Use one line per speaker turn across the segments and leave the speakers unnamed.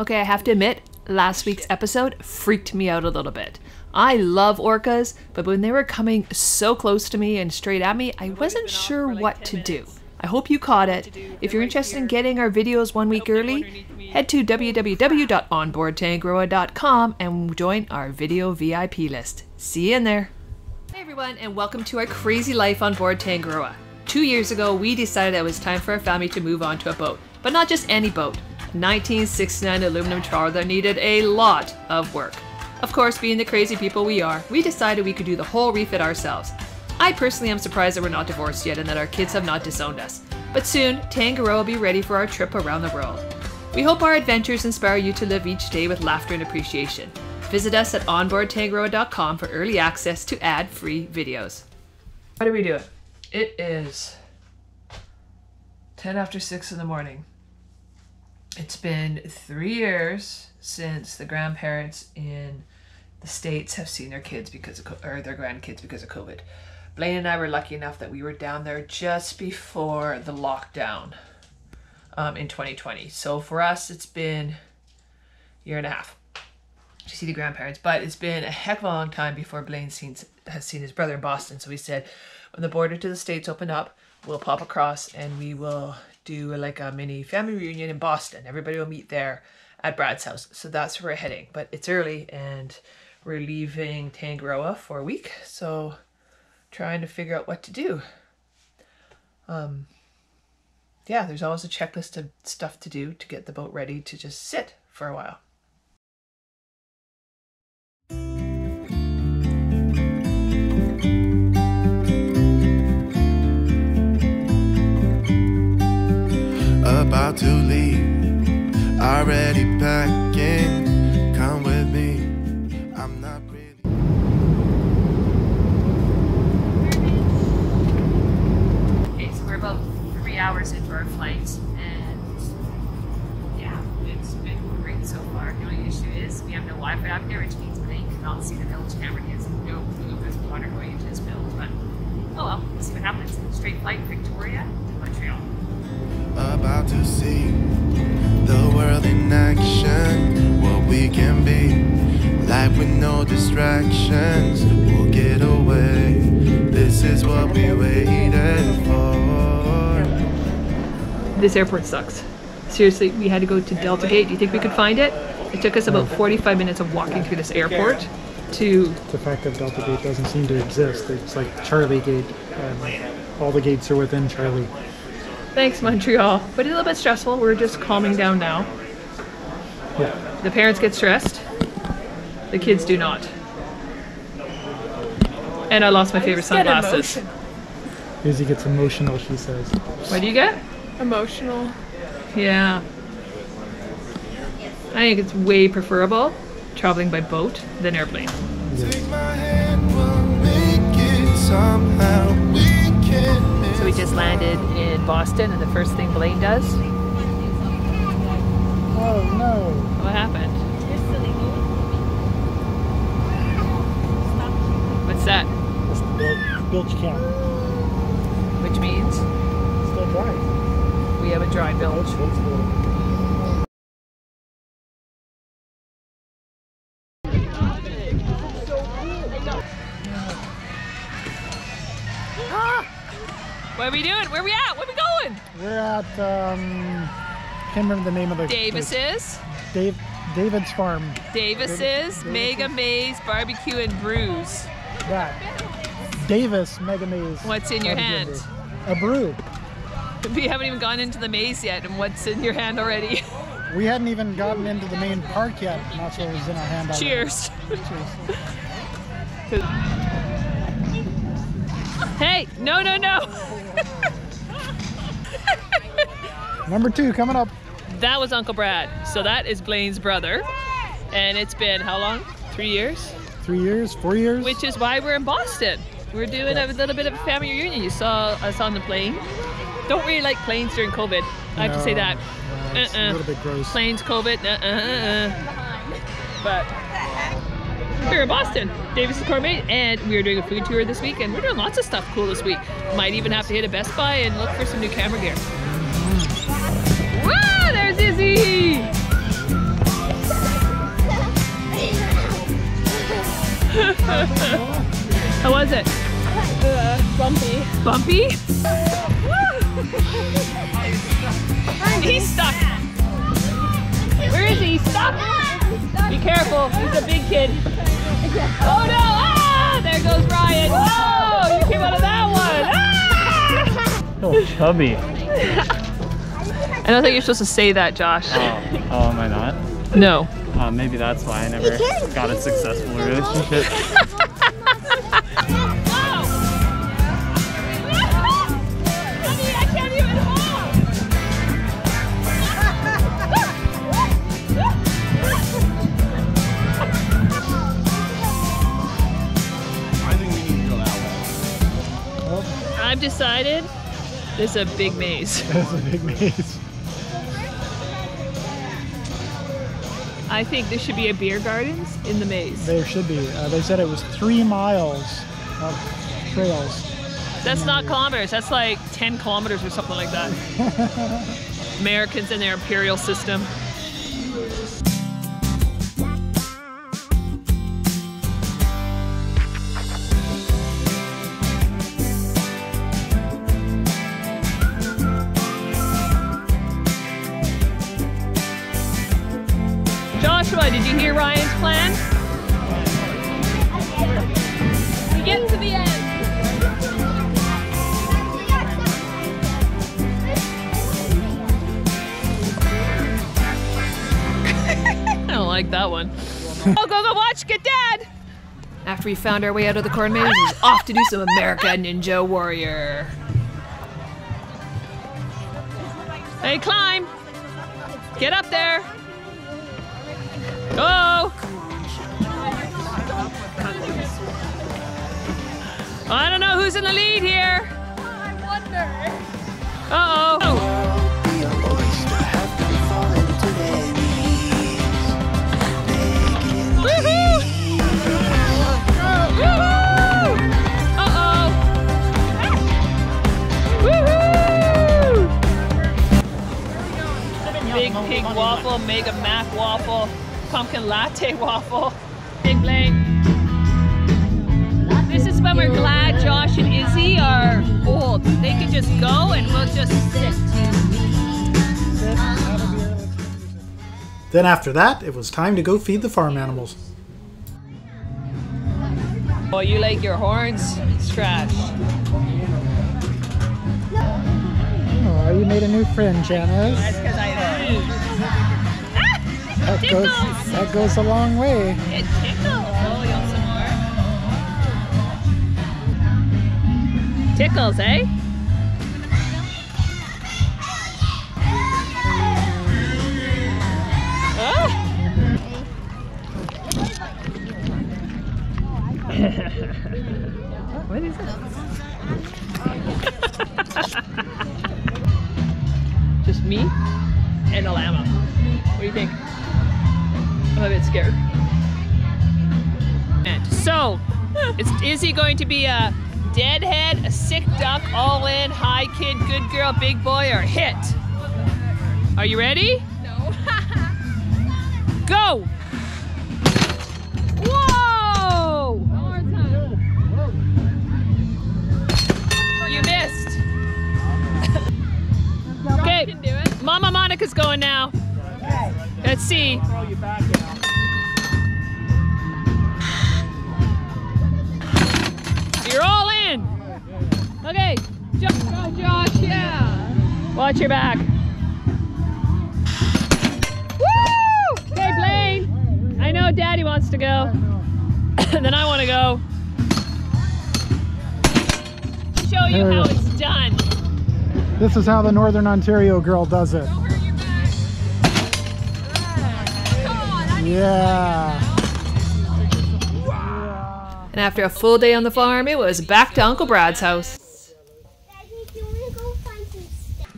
Okay, I have to admit, last week's episode freaked me out a little bit. I love orcas, but when they were coming so close to me and straight at me, I wasn't sure what to do. I hope you caught it. If you're interested in getting our videos one week early, head to www.onboardtangaroa.com and join our video VIP list. See you in there. Hey everyone, and welcome to our crazy life on board Tangaroa. Two years ago, we decided it was time for our family to move on to a boat, but not just any boat. 1969 aluminum trawler that needed a lot of work. Of course, being the crazy people we are, we decided we could do the whole refit ourselves. I personally am surprised that we're not divorced yet and that our kids have not disowned us. But soon, Tangaroa will be ready for our trip around the world. We hope our adventures inspire you to live each day with laughter and appreciation. Visit us at onboardtangaroa.com for early access to ad-free videos. How do we do it? It is 10 after 6 in the morning. It's been three years since the grandparents in the states have seen their kids because of or their grandkids because of COVID. Blaine and I were lucky enough that we were down there just before the lockdown um, in 2020. So for us, it's been a year and a half to see the grandparents, but it's been a heck of a long time before Blaine seen, has seen his brother in Boston. So we said, when the border to the states open up, we'll pop across and we will do like a mini family reunion in Boston. Everybody will meet there at Brad's house. So that's where we're heading. But it's early and we're leaving Tangaroa for a week. So trying to figure out what to do. Um, yeah, there's always a checklist of stuff to do to get the boat ready to just sit for a while.
About to leave. Already packing, come with me. I'm not really.
Okay, so we're about three hours into our flight, and yeah, it's been great so far. The only issue is we have no Wi-Fi up here, which means Blaine cannot see the bilge camera. He has no clue if there's water going into his bilge, but oh well, we'll see what happens. Straight flight Victoria.
About to see the world in action. What we can be, life with no distractions. We'll get away. This is what we waited for.
This airport sucks. Seriously, we had to go to Delta Gate. Do you think we could find it? It took us about 45 minutes of walking through this airport to
the fact that Delta Gate doesn't seem to exist. It's like Charlie Gate, and all the gates are within Charlie.
Thanks, Montreal. But it's a little bit stressful. We're just calming down now.
Yeah.
The parents get stressed. The kids do not. And I lost my favorite sunglasses.
Izzy gets emotional, she says.
What do you get?
Emotional.
Yeah. I think it's way preferable traveling by boat than airplane.
Take We can make
So we just landed in Boston, and the first thing Blaine does.
Oh no!
What happened? What's that?
That's the bil- bilge cap.
Which means
Still dry.
we have a dry bilge. What are we doing? Where are we at? Where are we going?
We're at, um, can't remember the name of the.
Davis's.
the- Dave, David's Farm.
Davis's
Davis-
Mega Maze Barbecue and Brews.
That. Davis Mega Maze.
What's in your hand?
and A brew.
We haven't even gone into the maze yet, and what's in your hand already?
We hadn't even gotten into the main park yet, and that's what was in our hand. already.
Cheers.
Cheers.
Hey, no, no, no.
Number two coming up.
that was Uncle Brad. So that is Blaine's brother. And it's been how long? Three years?
Three years, four years.
Which is why we're in Boston. We're doing a little bit of a family reunion. You saw us on the plane. Don't really like planes during COVID. I have to say that.
no, it's
Uh-uh.
a little bit gross.
Planes, COVID, uh, uh, uh. But here in Boston, Davis is my roommate, and we are doing a food tour this week, and we're doing lots of stuff cool this week. Might even have to hit a Best Buy and look for some new camera gear. Wow, there's Izzy! How was it?
Uh, bumpy.
Bumpy? He's stuck. Where is he? He's stuck! Be careful. He's a big kid. Oh no! Ah! There goes Ryan. Oh! You came out of that one. Ah!
Oh, chubby.
I don't think you're supposed to say that, Josh.
Oh, oh, am I not?
No.
Uh, maybe that's why I never got a successful relationship.
I've decided this is a big maze.
That's a big maze.
I think there should be a beer gardens in the maze.
There should be. Uh, they said it was three miles of trails.
That's not kilometers. That's like 10 kilometers or something like that. Americans and their imperial system. That one. Oh, go go watch, get dad. After we found our way out of the corn maze, we was off to do some America Ninja Warrior. Hey, climb! Get up there! Go! I don't know who's in the lead here. Uh oh. Big pig waffle, mega mac waffle, pumpkin latte waffle. Big blank. This is when we're glad Josh and Izzy are old. They can just go and we'll just sit.
Then after that, it was time to go feed the farm animals.
Oh, you like your horns scratched.
Oh, you made a new friend, Janice.
That's because I
That goes, that goes a long way.
It tickles. Oh, you want some more? Tickles, eh? Ah! what is it? Just me and a llama. It's, is he going to be a deadhead, a sick duck, all in, high kid, good girl, big boy, or hit? Are you ready? No. Go! Whoa! You missed. okay, Mama Monica's going now. Let's see. Okay, Josh, Josh, Josh, yeah. Watch your back. Woo! Okay, Blaine. I know Daddy wants to go. And then I want to go. Show you how it's done.
This is how the Northern Ontario girl does it. Yeah.
And after a full day on the farm, it was back to Uncle Brad's house.
Daddy, do you want to go find some stuff?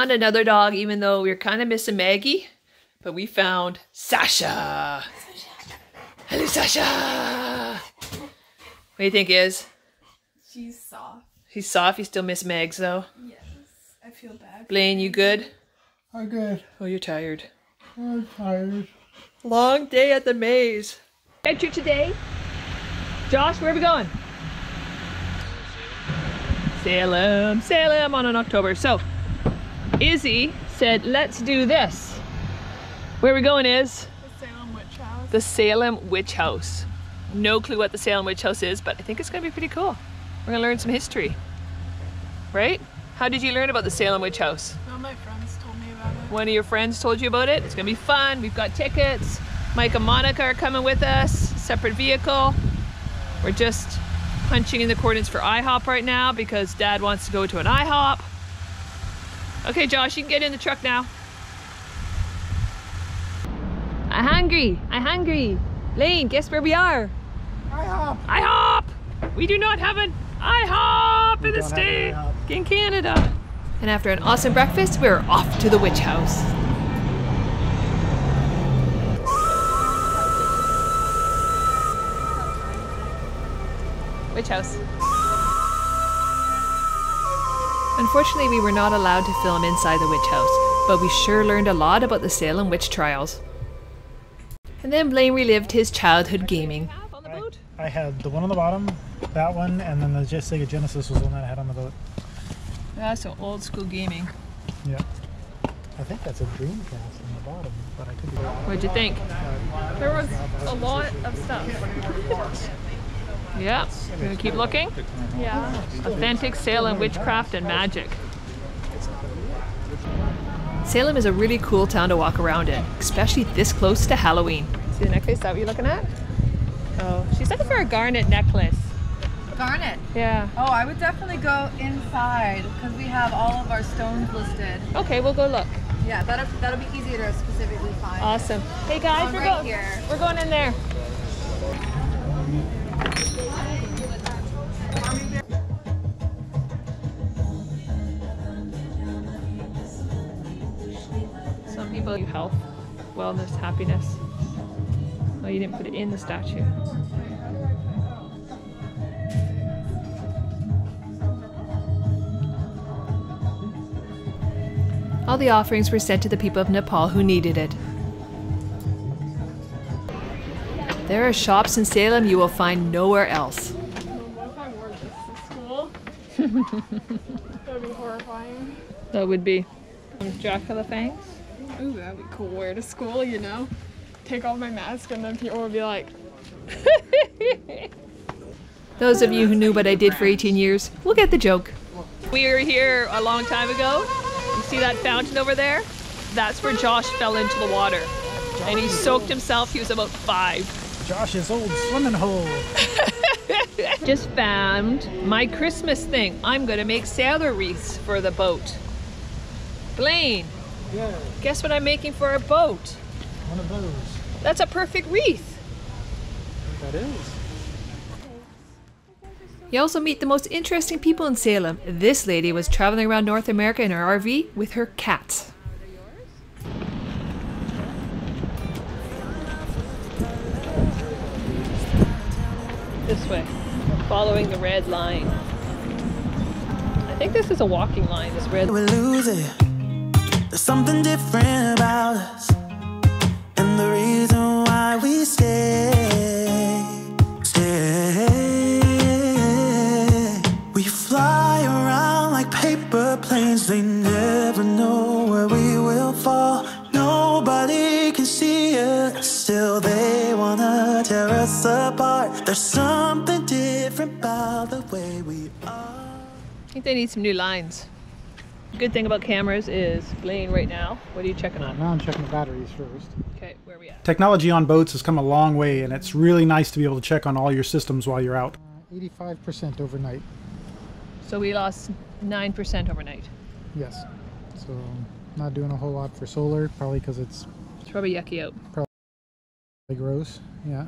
Found another dog, even though we are kind of missing Maggie. But we found Sasha. Hello, Sasha. What do you think is?
She's soft.
He's soft. You still miss Megs though.
Yes. I feel bad.
Blaine, you good?
I'm good.
Oh, you're tired.
I'm tired.
Long day at the maze. Adventure today. Josh, where are we going? Salem, Salem on an October. So, Izzy said, let's do this. Where are we going is?
The Salem Witch House.
The Salem Witch House. No clue what the Salem Witch House is, but I think it's gonna be pretty cool. We're gonna learn some history. Right? How did you learn about the Salem Witch House?
One of my friends told me about it.
One of your friends told you about it. It's gonna be fun. We've got tickets. Mike and Monica are coming with us. Separate vehicle. We're just punching in the coordinates for IHOP right now because Dad wants to go to an IHOP. Okay, Josh, you can get in the truck now. I'm hungry. I'm hungry. Lane, guess where we are?
IHOP.
IHOP! We do not have an IHOP in the
don't have an
state, in Canada. And after an awesome breakfast, we're off to the witch house. Witch house. Unfortunately, we were not allowed to film inside the witch house, but we sure learned a lot about the Salem witch trials. And then Blaine relived his childhood gaming.
I had the one on the bottom, that one, and then the Sega Genesis was the one that I had on the boat.
That's some old school gaming.
Yeah. I think that's a Dreamcast on the bottom, but I could be wrong.
What'd you think?
Uh, there was a lot of stuff.
Yeah. You gonna keep looking?
Yeah.
Authentic Salem witchcraft and magic. Salem is a really cool town to walk around in, especially this close to Halloween. See the necklace? Is that what you're looking at? Oh, she's looking for a garnet necklace.
Garnet.
Yeah.
Oh, I would definitely go inside because we have all of our stones listed.
Okay, we'll go look.
Yeah, that'll that'll be easier to specifically find.
Awesome. Hey guys,
Oh,
we're
right
going.
here.
We're going in there. Health, wellness, happiness. Oh, you didn't put it in the statue. All the offerings were sent to the people of Nepal who needed it. There are shops in Salem you will find nowhere else.
What if I wore this to school? that would be horrifying.
That would be Dracula fangs.
Ooh, that'd be cool. Wear to school, you know? Take off my mask and then people would be like,
Those of you who knew what I did for 18 years will get the joke. We were here a long time ago. You see that fountain over there? That's where Josh fell into the water. And he soaked himself. He was about five.
Josh's old swimming hole.
Just found my Christmas thing. I'm going to make sailor wreaths for the boat. Blaine,
Yeah,
guess what I'm making for our boat?
one of those.
That's a perfect wreath.
That is.
You also meet the most interesting people in Salem. This lady was traveling around North America in her RV with her cat. This way, following the red line. I think this is a walking line, this red
we lose it. There's something different about us. And the reason why we stay, stay. We fly around like paper planes. They never know where we will fall. Nobody can see us. Still, they wanna tear us apart. There's something different about the way we are.
I think they need some new lines. Good thing about cameras is Blaine right now. What are you checking on?
Now I'm checking the batteries first.
Okay, where are we at?
Technology on boats has come a long way, and it's really nice to be able to check on all your systems while you're out. Uh, 85% overnight,
So we lost 9% overnight.
yes. So, not doing a whole lot for solar, probably because it's
It's probably yucky out.
really gross. Yeah.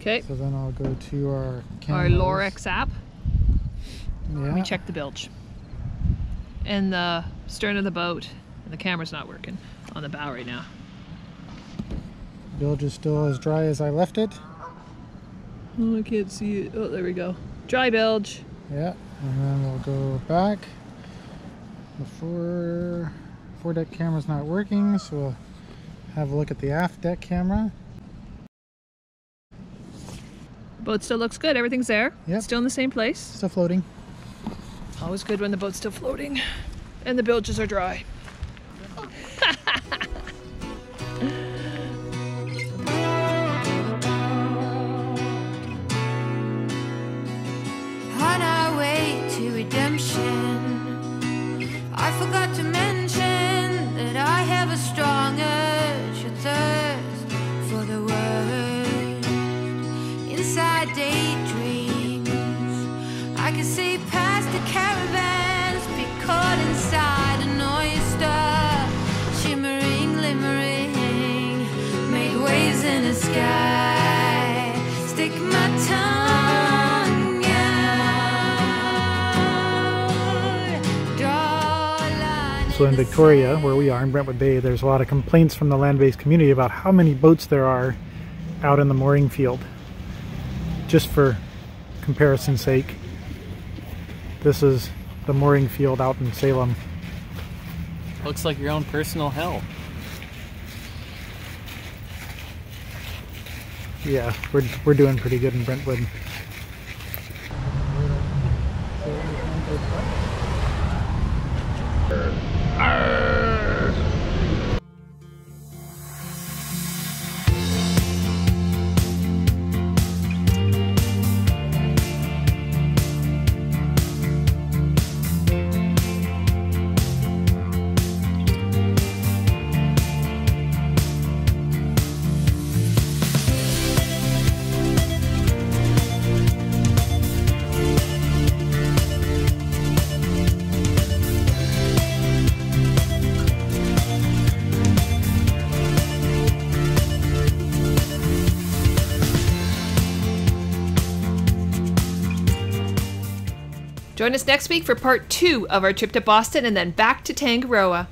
Okay,
So then I'll go to our
our. Lorex app.
Yeah.
We check the bilge. And the stern of the boat. And the camera's not working on the bow right now.
Bilge is still as dry as I left it.
Oh, I can't see it. Oh, there we go. Dry bilge.
Yeah, and then we'll go back. The fore, fore deck camera's not working, so we'll have a look at the aft deck camera.
Boat still looks good. Everything's there.
Yep.
Still in the same place.
Still floating.
Always good when the boat's still floating and the bilges are dry.
On our way to redemption, I forgot to mention
in Victoria, where we are in Brentwood Bay, there's a lot of complaints from the land-based community about how many boats there are out in the mooring field. Just for comparison's sake, this is the mooring field out in Salem.
Looks like your own personal hell.
Yeah, we're, we're doing pretty good in Brentwood.
Join us next week for part two of our trip to Boston and then back to Tangaroa.